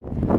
you